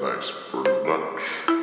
nice for lunch.